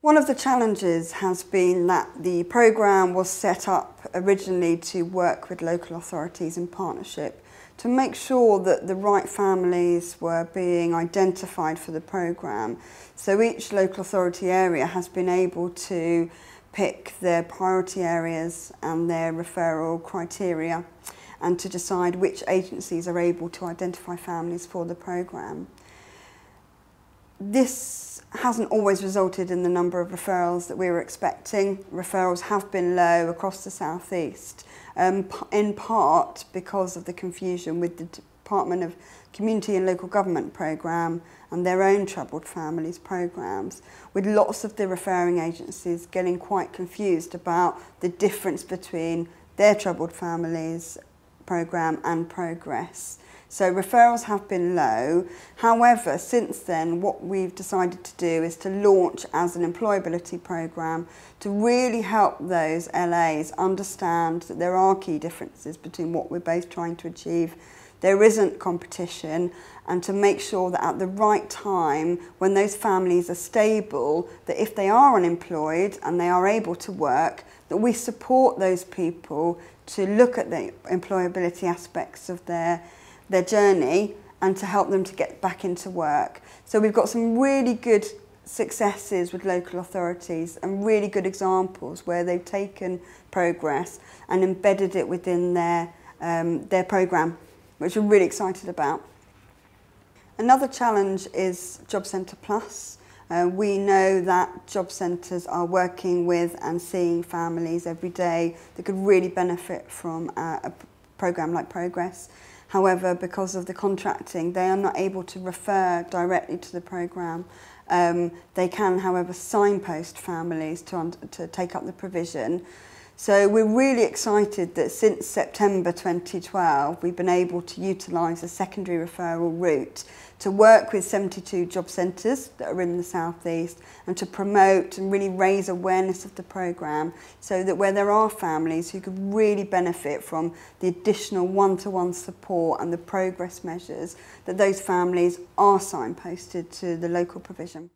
One of the challenges has been that the programme was set up originally to work with local authorities in partnership to make sure that the right families were being identified for the programme. So each local authority area has been able to pick their priority areas and their referral criteria and to decide which agencies are able to identify families for the programme. This hasn't always resulted in the number of referrals that we were expecting. Referrals have been low across the southeast, um, in part because of the confusion with the Department of Community and Local Government programme and their own troubled families programmes, with lots of the referring agencies getting quite confused about the difference between their troubled families programme and progress. So referrals have been low. However, since then, what we've decided to do is to launch as an employability programme to really help those LAs understand that there are key differences between what we're both trying to achieve there isn't competition and to make sure that at the right time when those families are stable that if they are unemployed and they are able to work that we support those people to look at the employability aspects of their their journey and to help them to get back into work. So we've got some really good successes with local authorities and really good examples where they've taken progress and embedded it within their um, their programme which we're really excited about. Another challenge is Job Centre Plus. Uh, we know that job centres are working with and seeing families every day that could really benefit from a, a programme like Progress. However, because of the contracting, they are not able to refer directly to the programme. Um, they can, however, signpost families to, to take up the provision. So we're really excited that since September 2012 we've been able to utilise a secondary referral route to work with 72 job centres that are in the southeast and to promote and really raise awareness of the programme so that where there are families who could really benefit from the additional one-to-one -one support and the progress measures that those families are signposted to the local provision.